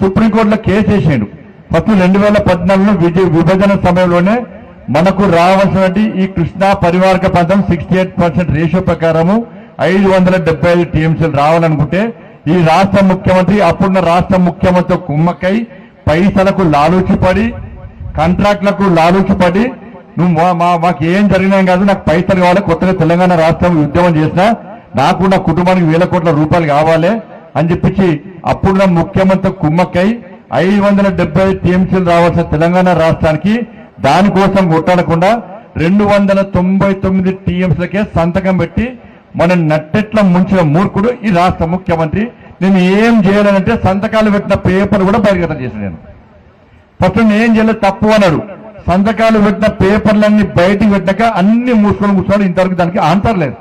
సుప్రీంకోర్టులో కేసు వేసాడు. ఫస్ట్ రెండు వేల పద్నాలుగులో విభజన సమయంలోనే మనకు రావాల్సినటువంటి ఈ కృష్ణా పరివారక ప్రాంతం సిక్స్టీ ఎయిట్ పర్సెంట్ రేషియో ప్రకారము ఐదు వందల డెబ్బై ఐదు టీఎంసీలు రావాలనుకుంటే ఈ రాష్ట్ర ముఖ్యమంత్రి అప్పుడున్న రాష్ట్ర ముఖ్యమంత్రి కుమ్మక్కై పైసలకు లాలూచిపడి కాంట్రాక్టులకు లాలూచిపడి నువ్వు మా- మా మాకు ఏం జరిగినా కాదు నాకు పైసలు కావాలి కొత్తగా తెలంగాణ రాష్ట్రం ఉద్యమం చేసినా నాకు నా కుటుంబానికి వేల కోట్ల రూపాయలు కావాలి అని చెప్పించి అప్పుడున్న ముఖ్యమంత్రి కుమ్మక్కై ఐదు వందల డెబ్బై టీఎంసీలు రావాల్సిన తెలంగాణ రాష్ట్రానికి దానికోసం కొట్టాడకుండా రెండు వందల తొంభై తొమ్మిది టీఎంసీలకే సంతకం పెట్టి మన నట్టెట్ల ముంచిన మూర్ఖుడు ఈ రాష్ట్ర ముఖ్యమంత్రి. నేను ఏం చేయాలంటే సంతకాలు పెట్టిన పేపర్ కూడా బహిర్గతం చేశాను నేను. ఫస్ట్ ఏం చేయలేదు తప్పు అన్నాడు. సంతకాలు పెట్టిన పేపర్లన్నీ బయటికి పెట్టాక అన్ని మూసుకొని కూర్చున్నాడు ఇంతవరకు దానికి ఆన్సర్ లేదు.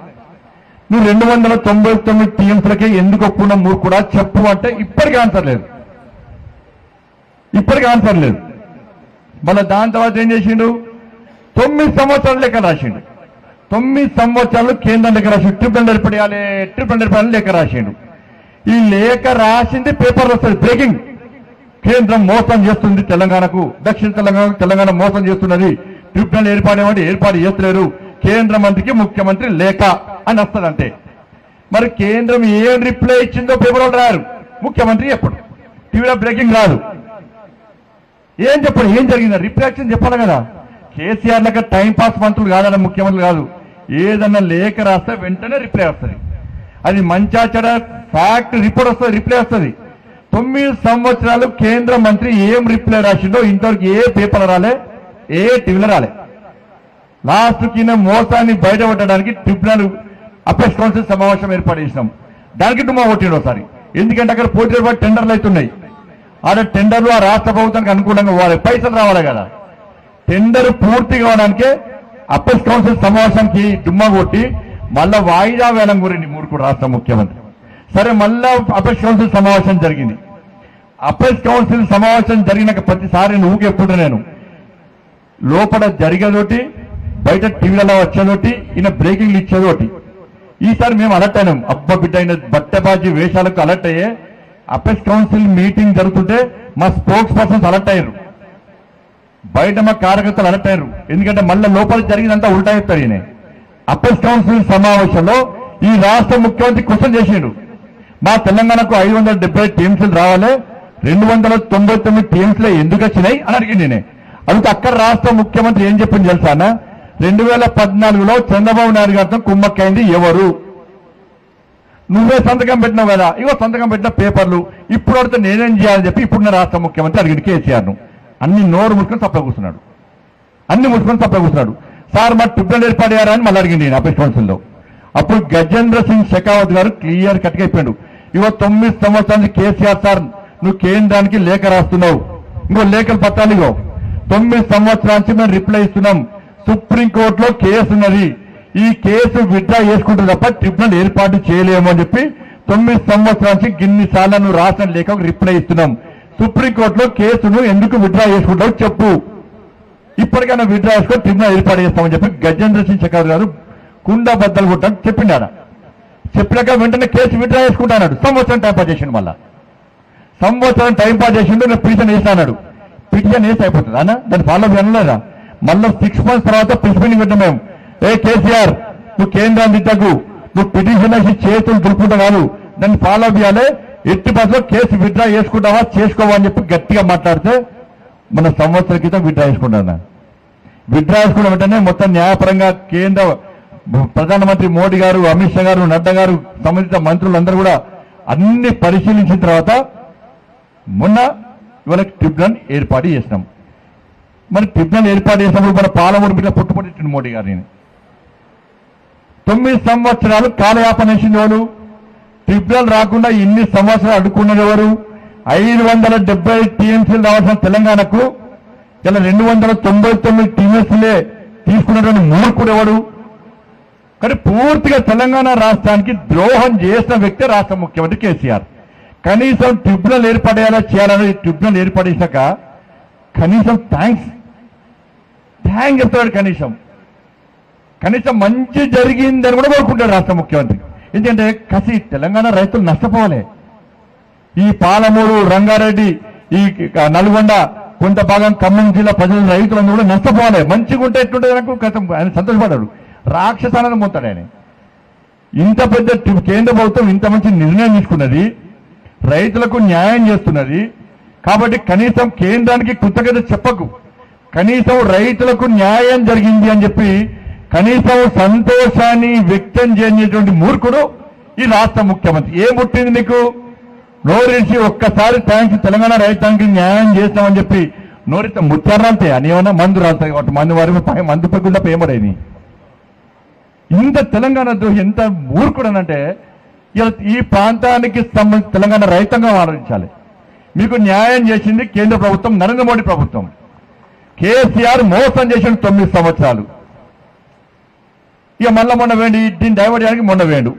నువ్వు రెండు వందల తొంభై తొమ్మిది టీఎంసీలకే ఎందుకు ఒప్పుకున్నావు నువ్వు కూడా చెప్పు అంటే ఇప్పటికీ ఆన్సర్ లేదు. ఇప్పటికీ ఆన్సర్ లేదు. మళ్ళీ దాని తర్వాత ఏం చేసిండు? తొమ్మిది సంవత్సరాలు లెక్క రాసిండు. తొమ్మిది సంవత్సరాలు కేంద్రం లెక్క రాసిండు. ట్రిపుల్ హండ్రెడ్ పడేయాలి ట్రిపుల్ హండ్రెడ్ పడాలి లెక్క రాసిండు. ఈ లేఖ రాసింది పేపర్ వస్తుంది. బ్రేకింగ్ కేంద్రం మోసం చేస్తుంది తెలంగాణకు. దక్షిణ తెలంగాణ తెలంగాణ మోసం చేస్తున్నది. ట్రిబ్యునల్ ఏర్పాటు ఏర్పాటు చేస్తలేరు. కేంద్ర మంత్రికి ముఖ్యమంత్రి లేఖ అని వస్తుంది అంతే మరి కేంద్రం ఏం రిప్లై ఇచ్చిందో పేపర్ రారు ముఖ్యమంత్రి ఎప్పుడు? టీవీలో బ్రేకింగ్ రాదు. ఏం చెప్పడు ఏం జరిగింది? రిప్లాక్షన్ చెప్పాలి కదా. కేసీఆర్ లెక్క టైంపాస్ మంత్రులు కాదన్న ముఖ్యమంత్రి కాదు. ఏదన్నా లేఖ రాస్తే వెంటనే రిప్లై వస్తుంది. అది మంచా చెడ ఫ్యాక్ట్ రిపోర్ట్ వస్తుంది రిప్లై వస్తుంది. తొమ్మిది సంవత్సరాలు కేంద్ర మంత్రి ఏం రిప్లై రాసిండో ఇంతవరకు ఏ పేపర్ రాలే? ఏ టీవీలో రాలే. లాస్ట్ కింద మోసాన్ని బయటపడడానికి ట్రిబ్యునల్ అపెక్స్ కౌన్సిల్ సమావేశం ఏర్పాటు చేసినాం. దానికి డుమ్మా కొట్టిండు ఒకసారి. ఎందుకంటే అక్కడ పోటీ పడి టెండర్లు అవుతున్నాయి ఆడ టెండర్లు ఆ రాష్ట్ర ప్రభుత్వానికి అనుకూలంగా వాళ్ళ పైసలు రావాలి కదా. టెండర్ పూర్తి కావడానికే అప్పస్ కౌన్సిల్ సమావేశానికి డుమ్మా కొట్టి మళ్ళా వాయిదా వేలం గురించి మూడుకు రాష్ట్ర ముఖ్యమంత్రి. సరే మళ్ళా అపెక్స్ కౌన్సిల్ సమావేశం జరిగింది. అపెక్స్ కౌన్సిల్ సమావేశం జరిగినాక ప్రతిసారి నువ్వుకెప్పుడు నేను. లోపల జరిగేదోటి బయట టీవీలలో వచ్చేదోటి ఈయన బ్రేకింగ్లు ఇచ్చేదోటి. ఈసారి మేము అలర్ట్ అయినాం. అబ్బ బిడ్డ అయిన బట్టబాజీ వేషాలకు అలర్ట్ అయ్యే. అపెక్స్ కౌన్సిల్ మీటింగ్ జరుగుతుంటే మా స్పోక్స్ పర్సన్స్ అలర్ట్ అయ్యారు. బయట మా కార్యకర్తలు అలర్ట్ అయ్యారు. ఎందుకంటే మళ్ళీ లోపల జరిగిందంతా ఉల్టా చెప్తారు ఈయన. అపెక్స్ కౌన్సిల్ సమావేశంలో ఈ రాష్ట్ర ముఖ్యమంత్రి క్వశ్చన్ చేసిండు. మా తెలంగాణకు ఐదు వందల డెబ్బై టీఎంసీలు రావాలి. రెండు వందల తొంభై తొమ్మిది టీఎంసీలు ఎందుకు వచ్చినాయి అని అడిగింది నేనే అందుకే అక్కడ రాష్ట్ర ముఖ్యమంత్రి ఏం చెప్పింది తెలుసా అన్న? రెండు వేల పద్నాలుగులో చంద్రబాబు నాయుడు గారితో కుమ్మక్కైంది ఎవరు? నువ్వే సంతకం పెట్టినావు కదా. ఇగో సంతకం పెట్టిన పేపర్లు. ఇప్పుడు అడితే నేనేం చేయాలని చెప్పి ఇప్పుడున్న రాష్ట్ర ముఖ్యమంత్రి అడిగిన కేసీఆర్ను అన్ని నోరు ముట్టుకొని తప్ప కూర్చున్నాడు. అన్ని ముట్టుకొని తప్ప కూర్చున్నాడు. సార్ మా ట్రిబ్యునల్ ఏర్పాటు అని మళ్ళీ అడిగింది నేను అపెక్స్ కౌన్సిల్లో. అప్పుడు గజేంద్ర సింగ్ షెకావత్ గారు క్లియర్ కట్గా అయిపోయాడు ఇవో తొమ్మిది సంవత్సరానికి కేసీఆర్ సార్ నువ్వు కేంద్రానికి లేఖ రాస్తున్నావు? ఇంకో లేఖలు పట్టాలి ఇగో. తొమ్మిది సంవత్సరాల నుంచి మేము రిప్లై ఇస్తున్నాం. సుప్రీంకోర్టులో కేసు ఉన్నది. ఈ కేసు విత్డ్రా చేసుకుంటే తప్ప ట్రిబ్యునల్ ఏర్పాటు చేయలేము అని చెప్పి తొమ్మిది సంవత్సరాల నుంచి గిన్ని సార్లు నువ్వు రాసిన లేఖ రిప్లై ఇస్తున్నాం. సుప్రీంకోర్టులో కేసును ఎందుకు విత్డ్రా చేసుకుంటావు చెప్పు. ఇప్పటికైనా విత్డ్రా చేసుకొని ట్రిబ్యునల్ ఏర్పాటు చేస్తామని చెప్పి గజేంద్ర సింగ్ చక్రవర్తి గారు కుండ బద్దలు కొట్టని చెప్పిండాడ చెప్పినాక వెంటనే కేసు విత్డ్రా చేసుకుంటాడు సంవత్సరం టైం పాస్ చేసిండు మళ్ళా. సంవత్సరం టైం పాస్ చేసిండు నేను పిటిషన్ వేస్తా అన్నాడు. పిటిషన్ వేసి అయిపోతుంది. అన్న దాన్ని ఫాలో అనలేదా మళ్ళీ సిక్స్ మంత్స్ తర్వాత ప్రిన్సిపల్ పెట్టాం మేము. ఏ కేసీఆర్ నువ్వు కేంద్రాన్ని తిట్టకు. నువ్వు పిటిషన్ వేసి చేతులు దులుపుకుంటా కాదు. దాన్ని ఫాలో చేయాలి. ఎట్టి బస్సులో కేసు విత్డ్రా చేసుకుంటావా చేసుకోవా అని చెప్పి గట్టిగా మాట్లాడితే మన సంవత్సరం క్రితం విత్డ్రా చేసుకుంటాను విడ్రా చేసుకున్న వెంటనే మొత్తం న్యాయపరంగా కేంద్ర ప్రధానమంత్రి మోడీ గారు అమిత్ షా గారు నడ్డా గారు సంబంధిత మంత్రులందరూ కూడా అన్ని పరిశీలించిన తర్వాత మొన్న ఇవాళ ట్రిబ్యునల్ ఏర్పాటు చేసినాం. మరి ట్రిబ్యునల్ ఏర్పాటు చేసినప్పుడు మన పాలమూరు బిడ్డ పుట్టుపట్టించింది మోడీ గారిని తొమ్మిది సంవత్సరాలు కాలయాపన వేసింది ట్రిబ్యునల్ రాకుండా ఇన్ని సంవత్సరాలు అడ్డుకున్నది ఎవరు? ఐదు వందల డెబ్బై టీఎంసీలు రావాల్సిన తెలంగాణకు ఇలా రెండు వందల తొంభై తొమ్మిది టీఎంసీలే తీసుకున్నటువంటి మూర్ఖుడు ఎవడు కానీ పూర్తిగా తెలంగాణ రాష్ట్రానికి ద్రోహం చేసిన వ్యక్తి రాష్ట్ర ముఖ్యమంత్రి కేసీఆర్. కనీసం ట్రిబ్యునల్ ఏర్పడేలా చేయాలని ట్రిబ్యునల్ ఏర్పడేశాక కనీసం థ్యాంక్స్ థ్యాంక్ చెప్తాడు కనీసం. కనీసం మంచి జరిగిందని కూడా కోరుకుంటాడు రాష్ట్ర ముఖ్యమంత్రి. ఎందుకంటే కసి తెలంగాణ రైతులు నష్టపోవాలి. ఈ పాలమూరు రంగారెడ్డి ఈ నల్గొండ కొంత భాగం ఖమ్మం జిల్లా ప్రజలు రైతులందరూ కూడా నష్టపోవాలి. మంచిగా ఉంటే ఎట్లుంటే నాకు? ఆయన సంతోషపడ్డాడు. రాక్షసానందం పొందుతాడు ఆయన. ఇంత పెద్ద కేంద్ర ప్రభుత్వం ఇంత మంచి నిర్ణయం తీసుకున్నది. రైతులకు న్యాయం చేస్తున్నది. కాబట్టి కనీసం కేంద్రానికి కృతజ్ఞత చెప్పకు. కనీసం రైతులకు న్యాయం జరిగింది అని చెప్పి కనీసం సంతోషాన్ని వ్యక్తం చేయనటువంటి మూర్ఖుడు ఈ రాష్ట్ర ముఖ్యమంత్రి. ఏం పుట్టింది నీకు నోరేసి ఒక్కసారి థ్యాంక్స్ తెలంగాణ రైతానికి న్యాయం చేస్తామని చెప్పి నోరిత ముత్యారాలతే అని ఏమన్నా మందు రాస్తాయి కాబట్టి మందు వారి మందు పెగ్గుల పేమరైంది ఇంత తెలంగాణ ద్రోహి ఎంత మూర్ఖుడనంటే ఈ ప్రాంతానికి సంబంధించి తెలంగాణ రైతాంగం ఆలోచించాలి. మీకు న్యాయం చేసింది కేంద్ర ప్రభుత్వం నరేంద్ర మోడీ ప్రభుత్వం. కేసీఆర్ మోసం చేసిన తొమ్మిది సంవత్సరాలు. ఇక మళ్ళీ మొన్న వేండి దీన్ని డైవర్ట్ చేయడానికి మొన్న వేండు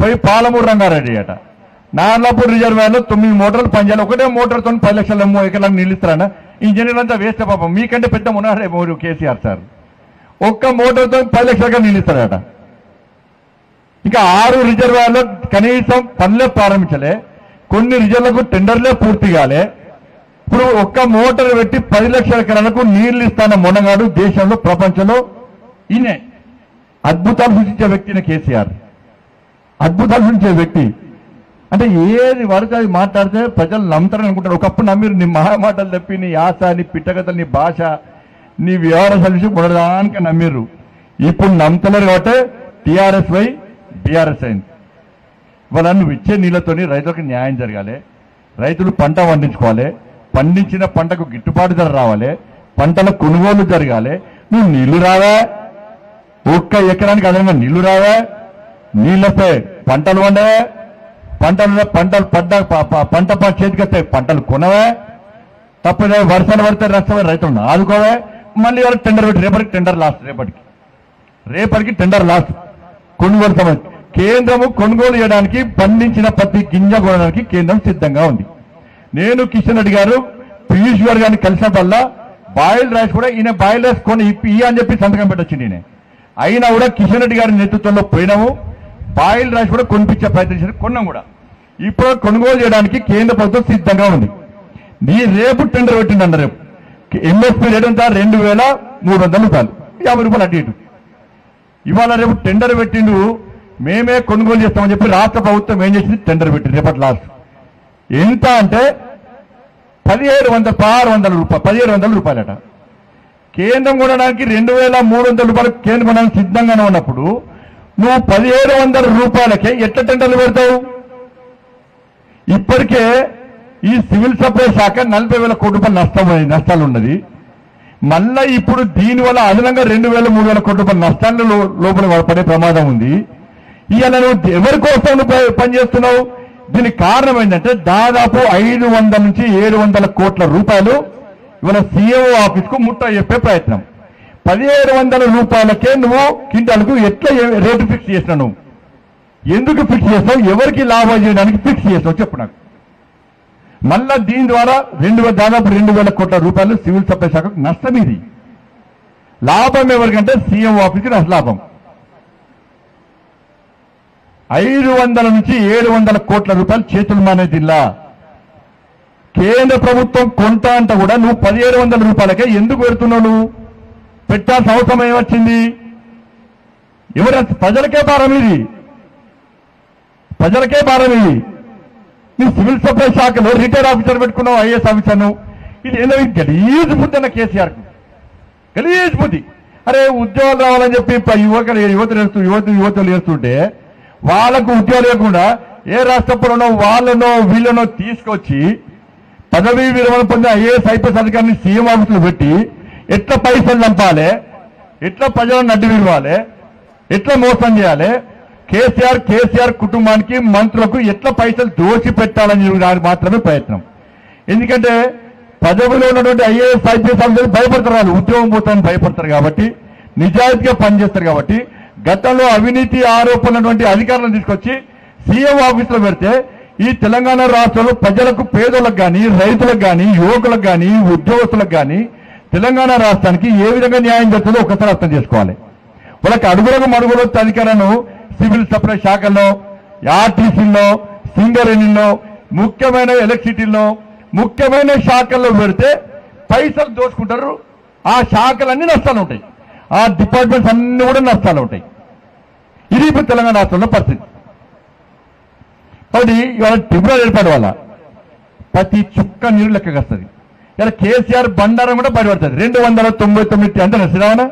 పోయి పాలమూరు రంగారెడ్డి అట. నార్లాపూర్ రిజర్వాయర్లో తొమ్మిది మోటార్లు పనిచేయాలి. ఒకటే మోటార్తో పది లక్షల ఎకరాలకు నిలుస్తారన్న ఇంజనీర్ అంతా వేస్తే పాపం. మీకంటే పెద్ద ఉన్నారే మూడు కేసీఆర్ సార్. ఒక్క మోటార్తో పది లక్షలుగా నిలుస్తారట ఇంకా ఆరు రిజర్వాయర్లో కనీసం పనులే ప్రారంభించలే. కొన్ని రిజర్వులకు టెండర్లే పూర్తి కాలే. ఇప్పుడు ఒక్క మోటార్ పెట్టి పది లక్షల ఎకరాలకు నీళ్ళు ఇస్తాన మొనగాడు దేశంలో ప్రపంచంలో. ఈయనే. అద్భుతాలు సృష్టించే వ్యక్తిని కేసీఆర్. అద్భుతాలు సృష్టించే వ్యక్తి. అంటే ఏది వరకు అది మాట్లాడితే ప్రజలు నమ్ముతారని అనుకుంటారు. ఒకప్పుడు నమ్మిరు నీ మహామాటలు తప్పి నీ ఆశ నీ పిట్టకథలు నీ భాష నీ వ్యవహార సలిసి కొనడానికి నమ్మిర్రు ఇప్పుడు నమ్ముతలేరు కాబట్టి టీఆర్ఎస్ వై బీఆర్ఎస్ అయింది. ఇవాళ నువ్వు ఇచ్చే నీళ్ళతోని రైతులకు న్యాయం జరగాలి. రైతులు పంట పండించుకోవాలి. పండించిన పంటకు గిట్టుబాటు ధర రావాలి పంటల కొనుగోలు జరగాలి. నువ్వు నీళ్ళు రావా. ఒక్క ఎకరానికి అదనంగా నీళ్ళు రావా. నీళ్ళపై పంటలు వండే పంటలు పంటలు పడ్డ పంట ప- చేతికి వస్తే పంటలు కొనవే. తప్పదే వర్షాలు పడితే నష్టమే రైతులను ఆదుకోవే. మళ్ళీ వాళ్ళకి టెండర్ పెట్టి రేపటికి టెండర్ లాస్ట్ రేపటికి. రేపటికి టెండర్ లాస్ట్. కొనుగోలు సమయం. కేంద్రము కొనుగోలు చేయడానికి పండించిన ప్రతి గింజ కొనడానికి కేంద్రం సిద్ధంగా ఉంది. నేను కిషన్ రెడ్డి గారు పీయూష్ గారు గారిని కలిసినప్పుడల్లా బాయిల్ రైస్ కూడా ఈయన బాయిల్ రైస్ కొని ఇప్పి ఇయ్య అని చెప్పి సంతకం పెట్టొచ్చింది ఈయన. అయినా కూడా కిషన్ రెడ్డి గారి నేతృత్వంలో పోయినాము. బాయిల్ రైస్ కూడా కొనిపించే ప్రయత్నించారు కొన్నాం కూడా. ఇప్పుడు కొనుగోలు చేయడానికి కేంద్ర ప్రభుత్వం సిద్ధంగా ఉంది. నీ రేపు టెండర్ పెట్టిండన్న రేపు. ఎంఎస్పీ రేట్ అంతా రెండు వేల మూడు వందల రూపాయలు. యాభై రూపాయలు అటు ఇటు. ఇవాళ రేపు టెండర్ పెట్టిండు. మేమే కొనుగోలు చేస్తామని చెప్పి రాష్ట్ర ప్రభుత్వం ఏం చేసింది? టెండర్ పెట్టింది రేపటి లాస్ట్. ఎంత అంటే పదిహేడు వందల ఆరు వందల రూపాయలు పదిహేడు వందల రూపాయలట. కేంద్రం కొనడానికి రెండు వేల మూడు వందల రూపాయలు కేంద్రం కొనడానికి సిద్ధంగానే ఉన్నప్పుడు నువ్వు పదిహేడు వందల రూపాయలకే ఎట్లా టెండర్లు పెడతావు? ఇప్పటికే ఈ సివిల్ సప్లై శాఖ నలభై వేల కోటి రూపాయలు నష్టం నష్టాలు ఉన్నది మళ్ళా ఇప్పుడు దీనివల్ల అదనంగా రెండు వేల మూడు వేల కోటి రూపాయల నష్టాలు లోపల పడే ప్రమాదం ఉంది. ఇవాళ నువ్వు ఎవరి కోసం నువ్వు పనిచేస్తున్నావు? దీనికి కారణం ఏంటంటే దాదాపు ఐదు వందల నుంచి ఏడు వందల కోట్ల రూపాయలు ఇవాళ సీఎంఓ ఆఫీస్కు ముట్ట చెప్పే ప్రయత్నం. పదిహేడు వందల రూపాయలకే నువ్వు క్వింటాల్కు ఎట్లా రేటు ఫిక్స్ చేసినావు నువ్వు? ఎందుకు ఫిక్స్ చేస్తావు? ఎవరికి లాభం చేయడానికి ఫిక్స్ చేస్తావు? చెప్పు నాకు. మళ్ళా దీని ద్వారా రెండు దాదాపు రెండు వేల కోట్ల రూపాయలు సివిల్ సప్లై శాఖకు నష్టం ఇది. లాభం ఎవరికంటే సీఎం ఆఫీస్కి నష్ట లాభం. ఐదు వందల నుంచి ఏడు వందల కోట్ల రూపాయలు చేతులు మానే జిల్లా. కేంద్ర ప్రభుత్వం కొంత అంట కూడా నువ్వు పదిహేడు వందల రూపాయలకే ఎందుకు పెడుతున్నావు నువ్వు? పెట్టాల్సిన అవసరం ఏమొచ్చింది? ఎవరు ప్రజలకే భారం ఇది. ప్రజలకే భారం ఇది. నీ సివిల్ సప్లై శాఖలో రిటైర్డ్ ఆఫీసర్ పెట్టుకున్నావు ఐఏఎస్ ఆఫీసర్ను ఇది ఏదో గలీజ్ బుద్ధి అన్న కేసీఆర్ గలీజ్ బుద్ధి. అరే ఉద్యోగాలు రావాలని చెప్పి యువకులు యువతలు వేస్తూ యువత యువతలు వేస్తుంటే వాళ్ళకు ఉద్యోగం లేకుండా ఏ రాష్ట్రంలోనో వాళ్ళనో వీళ్ళనో తీసుకొచ్చి పదవీ విరమణ పొందిన ఐఏఎస్ ఐపీఎస్ అధికారిని సీఎం ఆఫీసులు పెట్టి ఎట్లా పైసలు చంపాలి ఎట్లా ప్రజలను నడ్డి విరవాలి ఎట్లా మోసం చేయాలి? కేసీఆర్ కేసీఆర్ కుటుంబానికి మంత్రులకు ఎట్లా పైసలు దోచి పెట్టాలని దానికి మాత్రమే ప్రయత్నం. ఎందుకంటే పదవిలో ఉన్నటువంటి ఐఏఎస్ ఐపీఎస్ అధికారులు భయపడతారు వాళ్ళు. ఉద్యోగం పోతామని భయపడతారు కాబట్టి నిజాయితీగా పనిచేస్తారు కాబట్టి గతంలో అవినీతి ఆరోపణటువంటి అధికారులను తీసుకొచ్చి సీఎం ఆఫీసులో పెడితే ఈ తెలంగాణ రాష్ట్రంలో ప్రజలకు పేదలకు కానీ రైతులకు కానీ యువకులకు కానీ ఉద్యోగస్తులకు కానీ తెలంగాణ రాష్ట్రానికి ఏ విధంగా న్యాయం జరుగుతుందో ఒకసారి అర్థం చేసుకోవాలి. వాళ్ళకి అడుగులకు మడుగులు అధికారులను సివిల్ సప్లై శాఖల్లో ఆర్టీసీల్లో సింగరేణిలో ముఖ్యమైన ఎలక్ట్రిసిటీలో ముఖ్యమైన శాఖల్లో పెడితే పైసలు దోచుకుంటారు. ఆ శాఖలన్నీ నష్టాలు ఉంటాయి. ఆ డిపార్ట్మెంట్స్ అన్ని కూడా నష్టాలు ఉంటాయి. ఇది ఇప్పుడు తెలంగాణ రాష్ట్రంలో పరిస్థితి. కాబట్టి ఇవాళ ట్రిబ్యునల్ ఏర్పాటు వల్ల ప్రతి చుక్క నీరు లెక్కగా వస్తుంది ఇలా కేసీఆర్ బండారం కూడా బయటపడుతుంది. రెండు వందల తొంభై తొమ్మిది అంటే శ్రీరామణ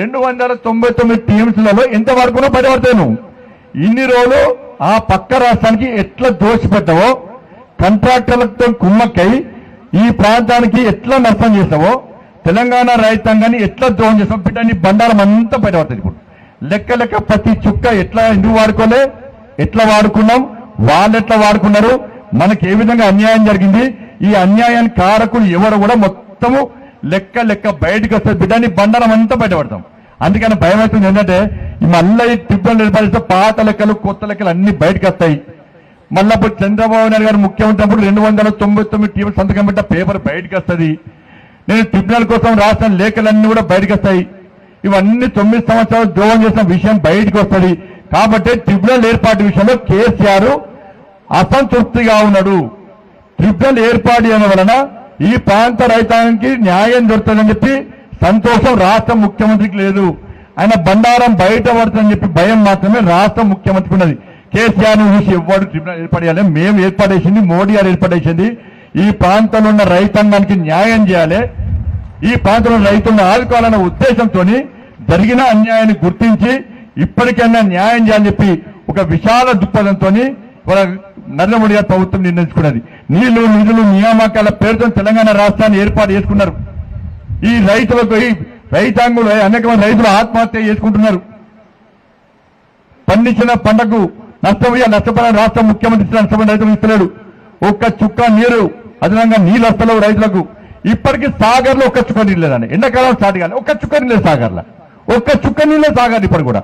రెండు వందల తొంభై తొమ్మిది టీమ్స్లలో ఎంత వరకు బయటపడతావు నువ్వు. ఇన్ని రోజులు ఆ పక్క రాష్ట్రానికి ఎట్లా దోషిపెట్టావో కాంట్రాక్టర్లతో కుమ్మక్కై ఈ ప్రాంతానికి ఎట్లా నష్టం చేసావో తెలంగాణ రైతాంగాన్ని ఎట్లా ద్రోహం చేసావో బిడ్డ నీ బండారం అంతా బయటపడుతుంది ఇప్పుడు. లెక్క లెక్క ప్రతి చుక్క ఎట్లా ఎందుకు వాడుకోలే? ఎట్లా వాడుకున్నాం? వాళ్ళు ఎట్లా వాడుకున్నారు? మనకి ఏ విధంగా అన్యాయం జరిగింది? ఈ అన్యాయానికి కారకులు ఎవరు కూడా మొత్తము లెక్క లెక్క బయటకు వస్తుంది బిడ్డని బండారం అంతా బయటపడతాం. అందుకని భయం అవుతుంది ఏంటంటే మళ్ళీ ఈ ట్రిబ్యునల్ ఏర్పడిస్తే పాత లెక్కలు కొత్త లెక్కలు అన్ని బయటకు వస్తాయి. మళ్ళీ అప్పుడు చంద్రబాబు నాయుడు గారు ముఖ్యమంత్రి అప్పుడు రెండు వందల తొంభై తొమ్మిది టీవీ సంతకం పెట్ట పేపర్ బయటకు వస్తుంది. నేను ట్రిబ్యునల్ కోసం రాసిన లేఖలన్నీ కూడా బయటకు వస్తాయి. ఇవన్నీ తొమ్మిది సంవత్సరాలు ద్రోహం చేసిన విషయం బయటకు వస్తుంది. కాబట్టి ట్రిబ్యునల్ ఏర్పాటు విషయంలో కేసీఆర్ అసంతృప్తిగా ఉన్నాడు. ట్రిబ్యునల్ ఏర్పాటు చేయడం వలన ఈ ప్రాంత రైతాంగానికి న్యాయం దొరుకుతుందని చెప్పి సంతోషం రాష్ట్ర ముఖ్యమంత్రికి లేదు. ఆయన బండారం బయట పడుతుందని చెప్పి భయం మాత్రమే రాష్ట్ర ముఖ్యమంత్రికి ఉన్నది. కేసీఆర్ చూసి ఎవ్వడు ట్రిబ్యునల్ ఏర్పాటు చేయాలి. మేము ఏర్పాటేసింది మోడీ గారు ఏర్పాటేసింది ఈ ప్రాంతంలో ఉన్న రైతాంగానికి న్యాయం చేయాలి. ఈ ప్రాంతంలో రైతులను ఆదుకోవాలన్న ఉద్దేశంతో జరిగిన అన్యాయాన్ని గుర్తించి ఇప్పటికైనా న్యాయం చేయాలని చెప్పి ఒక విశాల దృక్పథంతో నరేంద్ర మోడీ గారి ప్రభుత్వం నిర్ణయించుకున్నది. నీళ్ళు నిధులు నియామకాల పేరుతో తెలంగాణ రాష్ట్రాన్ని ఏర్పాటు చేసుకున్నారు. ఈ రైతులకు రైతాంగంలో రైతాంగులు అనేక మంది రైతులు ఆత్మహత్య చేసుకుంటున్నారు. పండించిన పంటకు నష్టపోయే నష్టపోయిన రాష్ట్ర ముఖ్యమంత్రి నష్టపోయిన రైతులు ఇస్తలేడు. ఒక్క చుక్క నీరు అదనంగా నీళ్ళు వస్తలేవు రైతులకు. ఇప్పటికీ సాగర్లో ఒక్క చుక్క నీళ్ళు లేదండి ఎండాకాలం స్టార్ట్ కాలే. ఒక్క చుక్క నీళ్ళు సాగర్లో. ఒక్క చుక్క నీళ్ళే సాగర్ ఇప్పుడు కూడా.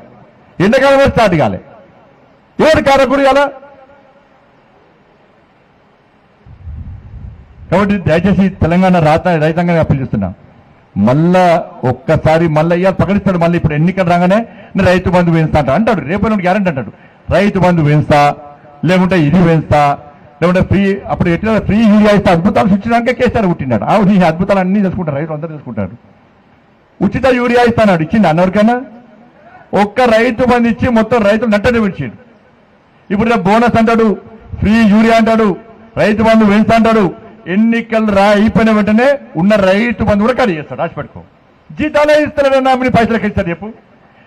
ఎండాకాలం స్టార్ట్ కాలే. ఎవరు కారకుడు కదా కాబట్టి దయచేసి తెలంగాణ రాత రైతాంగాన్ని అప్పీల్ చేస్తున్నా. మళ్ళా ఒక్కసారి మళ్ళీ ఇవాళ ప్రకటిస్తాడు మళ్ళీ ఇప్పుడు ఎన్నికలు రాగానే నేను రైతు బంధు వేస్తా అంటాడు. రేపు నుండి గ్యారంటీ అంటాడు. రైతు బంధు వేస్తా లేకుంటే ఇది వేస్తా లేకుంటే ఫ్రీ అప్పుడు ఎట్లా ఫ్రీ యూరియా ఇస్తే అద్భుతాలు సృష్టించడానికే కేసీఆర్ పుట్టినాడు ఆ ఈ అద్భుతాలు అన్ని తెలుసుకుంటారు రైతులు అందరూ తెలుసుకుంటారు. ఉచిత యూరియా ఇస్తాడు ఇచ్చింది అన్నవరికైనా ఒక్క రైతు మంది ఇచ్చి మొత్తం రైతులు నట్టని విడిచిండు ఇప్పుడు బోనస్ అంటాడు ఫ్రీ యూరియా అంటాడు రైతు బంధు వెళ్తా అంటాడు ఎన్నికలు రా అయిపోయిన వెంటనే ఉన్న రైతు బంధు కూడా ఖాళీ చేస్తాడు రాసి జీతాలే ఇస్తాడు నామిని పైసలు ఇస్తారు చెప్పు.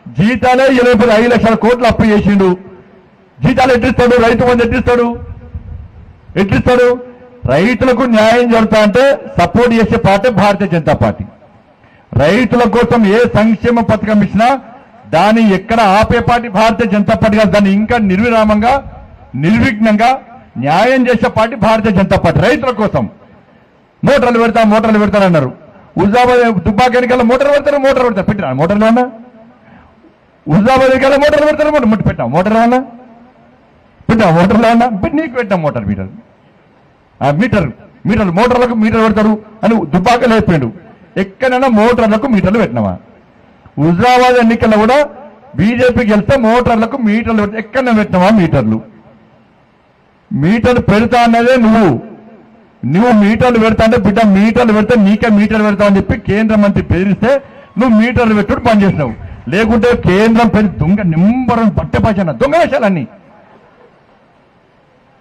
జీతాలే ఇరవై ఐదు లక్షల కోట్లు అప్పు చేసిండు. జీతాలు ఎట్టిస్తాడు రైతు బంధు ఎట్టిస్తాడు? ఎట్లిస్తాడు? రైతులకు న్యాయం జరుగుతా అంటే సపోర్ట్ చేసే పార్టీ భారతీయ జనతా పార్టీ. రైతుల కోసం ఏ సంక్షేమ పథకం ఇచ్చినా దాన్ని ఎక్కడ ఆపే పార్టీ భారతీయ జనతా పార్టీ కాదు. దాన్ని ఇంకా నిర్విరామంగా నిర్విఘ్నంగా న్యాయం చేసే పార్టీ భారతీయ జనతా పార్టీ. రైతుల కోసం. మోటార్లు పెడతా మోటార్లు పెడతారన్నారు హుజాబాద్ దుబ్బాక ఎన్నికల్లో మోటార్ పెడతారు మోటార్ పెడతారు. పెట్టినా మోటార్లు అన్నా హుజాబాద్ ఎన్నికల్లో మోటార్లు పెడతారు మోటార్ ముట్టి పెట్టాం మోటార్లు అన్నా పెట్టాం మోటార్లు అన్నా నీకు పెట్టాం మోటార్ మీటర్. మీటర్ మీటర్లు మోటార్లకు మీటర్ పెడతారు అని దుబ్బాకలు అయిపోయాడు ఎక్కడైనా మోటార్లకు మీటర్లు పెట్టినావా? హుజరాబాద్ ఎన్నికల్లో కూడా బీజేపీకి వెళ్తే మోటార్లకు మీటర్లు పెట్టి ఎక్కడ పెట్టినావా మీటర్లు? మీటర్లు పెడతా అన్నదే నువ్వు. నువ్వు మీటర్లు పెడతా అంటే బిడ్డ మీటర్లు పెడితే నీకే మీటర్లు పెడతావు అని చెప్పి కేంద్ర మంత్రి బెదిరిస్తే నువ్వు మీటర్లు పెట్టుడు పని చేసినావు. లేకుంటే కేంద్రం పెద్ద దొంగ నింబరం బట్టపచ్చన దొంగ వేషాలన్నీ.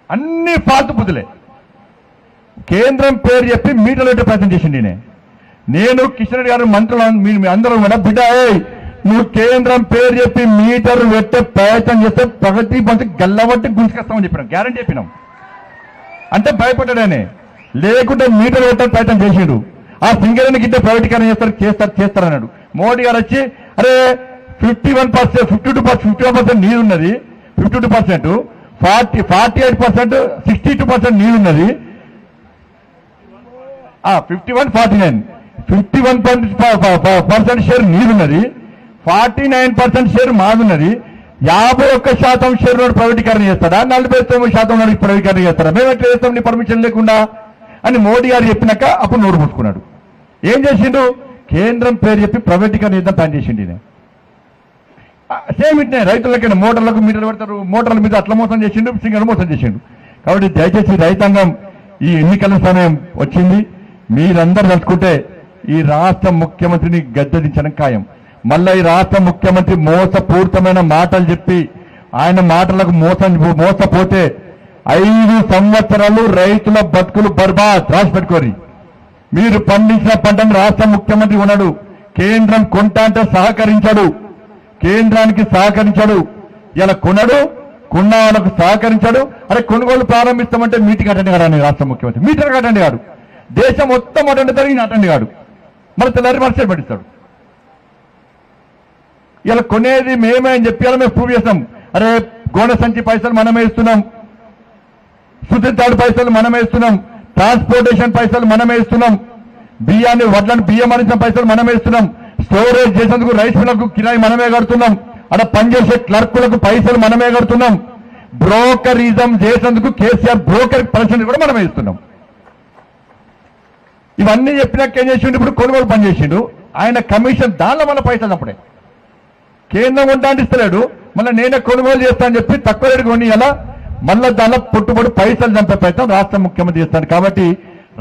అన్ని ఫాల్తు బుద్ధులే కేంద్రం పేరు చెప్పి మీటర్లు పెట్టే ప్రయత్నం చేసింది నేనే. నేను కిషన్ రెడ్డి గారు మంత్రులు మీరు మీ అందరూ కూడా బిడ్డ నువ్వు కేంద్రం పేరు చెప్పి మీటర్ పెట్టే ప్రయత్నం చేస్తే ప్రగతి పంచి గల్లబట్టి గుంజుకొస్తామని చెప్పినాం. గ్యారంటీ చెప్పినాం. అంటే భయపడ్డాడనే లేకుంటే మీటర్ పెట్టే ప్రయత్నం చేసిండు. ఆ సింగరేణి గిట్టే ప్రైవేటీకరణ చేస్తారు చేస్తారు చేస్తారు అన్నాడు. మోడీ గారు వచ్చి అరే fifty one percent fifty two percent fifty one percent నీరు ఉన్నది fifty two percent. Forty forty eight percent sixty two percent నీరు ఉన్నది fifty one forty nine fifty one percent share మీదున్నది forty nine percent share మాదున్నది. యాభై ఒక్క శాతం share node ప్రైవేటీకరణ చేస్తాడా? నలభై తొమ్మిది శాతం నోడు ప్రైవేటీకరణ చేస్తాడా? మేము ఎట్లా చేస్తాం? నీ పర్మిషన్ లేకుండా? అని మోడీ గారు చెప్పినాక అప్పుడు నోరు మూసుకున్నాడు. ఏం చేసిండు? కేంద్రం పేరు చెప్పి ప్రైవేటీకరణ చేద్దాం ప్లాన్ చేసిండు ఈయన. సేమ్ ఇట్నే రైతులకైనా మోటార్లకు మీటర్లు పెడతారు. మోటార్ల మీద అట్లా మోసం చేసిండు సింగర్ మోసం చేసిండు. కాబట్టి దయచేసి రైతాంగం ఈ ఎన్నికల సమయం వచ్చింది. మీరందరూ తలుచుకుంటే ఈ రాష్ట్ర ముఖ్యమంత్రిని గద్దెదించడం ఖాయం మళ్ళా ఈ రాష్ట్ర ముఖ్యమంత్రి మోసపూరితమైన మాటలు చెప్పి ఆయన మాటలకు మోసం మోసపోతే ఐదు సంవత్సరాలు రైతుల బతుకులు బర్బాద్ రాసి పెట్టుకోరి మీరు పండించిన పంటను రాష్ట్ర ముఖ్యమంత్రి ఉన్నాడు కేంద్రం కొంటాంటే సహకరించాడు. కేంద్రానికి సహకరించాడు. ఇలా కొనడు కొన్న వాళ్ళకు సహకరించాడు. అరే కొనుగోలు ప్రారంభిస్తామంటే మీటింగ్ అటెండ్ కాడు రాష్ట్ర ముఖ్యమంత్రి. మీటింగ్ అటెండ్ కాడు. దేశం మొత్తం అటెండ్ జరిగిన అటెండ్ కాడు మరి తెల్లారి మనుషులు పడిస్తాడు. ఇలా కొనేది మేమే అని చెప్పి ఇలా మేము ప్రూవ్ చేస్తాం. అరే గోడ సంచి పైసలు మనమే ఇస్తున్నాం. సుతితాడు పైసలు మనమే ఇస్తున్నాం. ట్రాన్స్పోర్టేషన్ పైసలు మనమే ఇస్తున్నాం. బియ్యాన్ని వడ్లను బియ్యం అందించిన పైసలు మనమే ఇస్తున్నాం. స్టోరేజ్ చేసేందుకు రైస్ మిల్లకు కిరాయి మనమే కడుతున్నాం. అక్కడ పనిచేసే క్లర్కులకు పైసలు మనమే కడుతున్నాం. బ్రోకరిజం చేసేందుకు కేసీఆర్ బ్రోకర్ పరిస్థితి కూడా మనమే ఇస్తున్నాం. ఇవన్నీ చెప్పినాక ఏం చేసిండు? ఇప్పుడు కొనుగోలు పని చేసిండు. ఆయన కమిషన్ దానిలో మన పైసలు అప్పుడే. కేంద్రం ఉంటాంటి ఇస్తలేడు మళ్ళీ నేనే కొనుగోలు చేస్తానని చెప్పి తక్కువ రేటు కొని అలా మళ్ళీ దానిలో పుట్టుబడి పైసలు చంపే ప్రయత్నం రాష్ట్ర ముఖ్యమంత్రి చేస్తాను కాబట్టి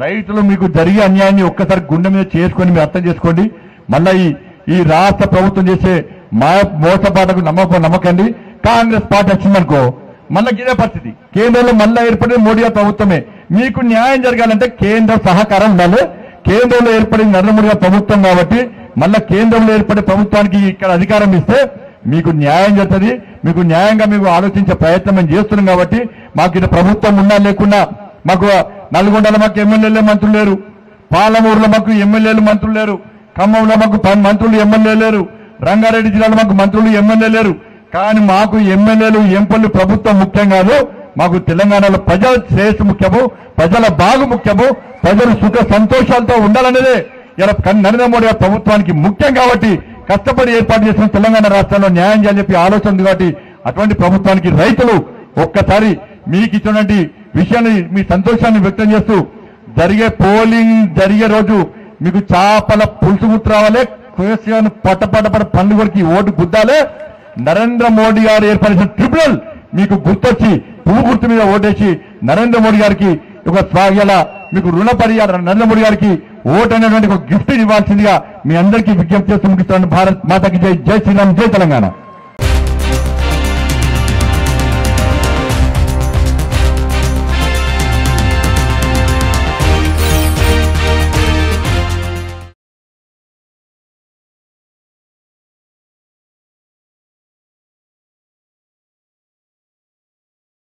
రైతులు మీకు జరిగే అన్యాయాన్ని ఒక్కసారి గుండె మీద చేసుకొని మీరు అర్థం చేసుకోండి. మళ్ళీ ఈ ఈ రాష్ట్ర ప్రభుత్వం చేసే మా మోసపాటకు నమ్మకం నమ్మకండి కాంగ్రెస్ పార్టీ వచ్చిందనుకో మళ్ళీ ఇదే పరిస్థితి. కేంద్రంలో మళ్ళీ ఏర్పడిన మోడీ ప్రభుత్వమే. మీకు న్యాయం జరగాలంటే కేంద్ర సహకారం ఉండాలి. కేంద్రంలో ఏర్పడిన నరేంద్ర ప్రభుత్వం కాబట్టి మళ్ళా కేంద్రంలో ఏర్పడే ప్రభుత్వానికి ఇక్కడ అధికారం ఇస్తే మీకు న్యాయం జరుగుతుంది. మీకు న్యాయంగా మేము ఆలోచించే ప్రయత్నం మేము చేస్తున్నాం కాబట్టి మాకు ఇక్కడ ప్రభుత్వం ఉన్నా లేకున్నా మాకు నల్గొండలో మాకు ఎమ్మెల్యేలు మంత్రులు లేరు. పాలమూరులో మాకు ఎమ్మెల్యేలు మంత్రులు లేరు. ఖమ్మంలో మాకు మంత్రులు ఎమ్మెల్యే లేరు. రంగారెడ్డి జిల్లాలో మాకు మంత్రులు ఎమ్మెల్యే లేరు. కానీ మాకు ఎమ్మెల్యేలు ఎంపీలు ప్రభుత్వం ముఖ్యం కాదు మాకు తెలంగాణలో ప్రజల శ్రేయస్సు ముఖ్యము ప్రజల బాగు ముఖ్యము ప్రజలు సుఖ సంతోషాలతో ఉండాలనేదే ఇలా నరేంద్ర మోడీ ప్రభుత్వానికి ముఖ్యం కాబట్టి కష్టపడి ఏర్పాటు చేసిన తెలంగాణ రాష్ట్రంలో న్యాయం చేయాలని చెప్పి ఆలోచన ఉంది కాబట్టి అటువంటి ప్రభుత్వానికి రైతులు ఒక్కసారి మీకు ఇచ్చినటువంటి విషయాన్ని మీ సంతోషాన్ని వ్యక్తం చేస్తూ జరిగే పోలింగ్ జరిగే రోజు మీకు చాపల పులుసు గుర్తు రావాలి కేసీఆర్ పట పట పండుగకి ఓటు గుద్దాలే నరేంద్ర మోడీ గారు ఏర్పరిచిన ట్రిబ్యునల్ మీకు గుర్తొచ్చి పువ్వు గుర్తు మీద ఓటేసి నరేంద్ర మోడీ గారికి ఒక స్వాగల మీకు రుణపడి నరేంద్ర మోడీ గారికి ఓటు అనేటువంటి ఒక గిఫ్ట్ ఇవ్వాల్సిందిగా మీ అందరికీ విజ్ఞప్తి చేస్తూ ముగిస్తున్నాను. భారత్ మాతకి జై జై శ్రీరామ్ జై తెలంగాణ.